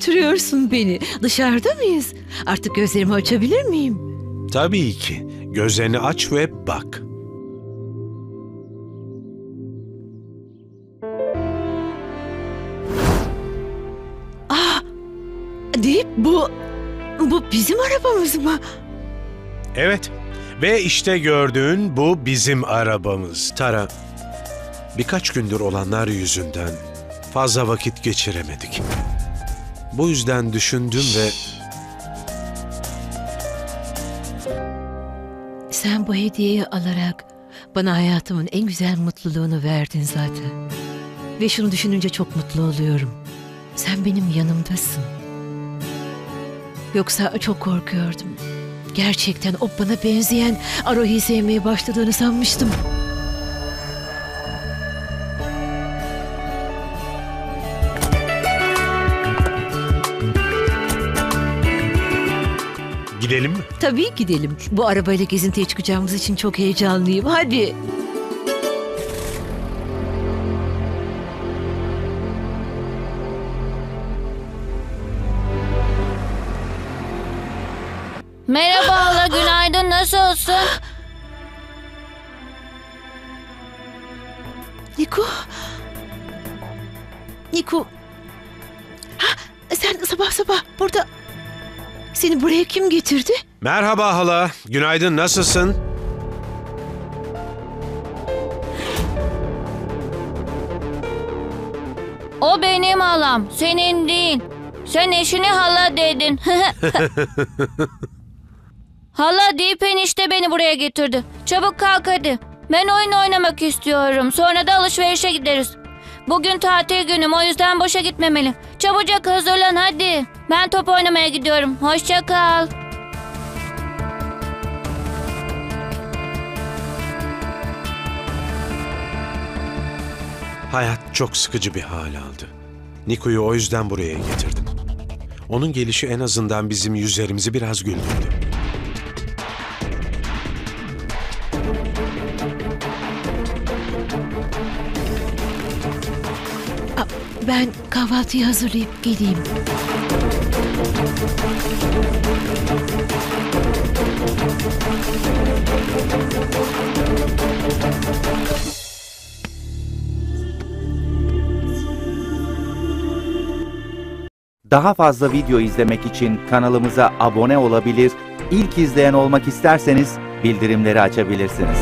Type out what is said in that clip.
Götürüyorsun beni. Dışarıda mıyız? Artık gözlerimi açabilir miyim? Tabii ki. Gözlerini aç ve bak. Deyip bu... Bu bizim arabamız mı? Evet. Ve işte gördüğün bu bizim arabamız. Tara, birkaç gündür olanlar yüzünden fazla vakit geçiremedik. Bu yüzden düşündüm ve Sen bu hediyeyi alarak bana hayatımın en güzel mutluluğunu verdin zaten. Ve şunu düşününce çok mutlu oluyorum. Sen benim yanımdasın. Yoksa çok korkuyordum. Gerçekten o bana benzeyen Arohi'yi sevmeye başladığını sanmıştım. Gidelim mi? Tabii gidelim. Bu arabayla gezintiye çıkacağımız için çok heyecanlıyım. Hadi. Merhaba hala günaydın nasılsın? Niko. Niko. Ha, sen sabah sabah burada... Seni buraya kim getirdi? Merhaba hala. Günaydın. Nasılsın? O benim halam senin değil. Sen eşine hala dedin. hala deyip enişte beni buraya getirdi. Çabuk kalk hadi. Ben oyun oynamak istiyorum. Sonra da alışverişe gideriz. Bugün tatil günüm o yüzden boşa gitmemeli. Çabucak hazırlan hadi. Ben top oynamaya gidiyorum. Hoşça kal. Hayat çok sıkıcı bir hal aldı. Niko'yu o yüzden buraya getirdim. Onun gelişi en azından bizim yüzlerimizi biraz güldürdü. Ben kahvaltıyı hazırlayıp geleyim. Daha fazla video izlemek için kanalımıza abone olabilir, ilk izleyen olmak isterseniz bildirimleri açabilirsiniz.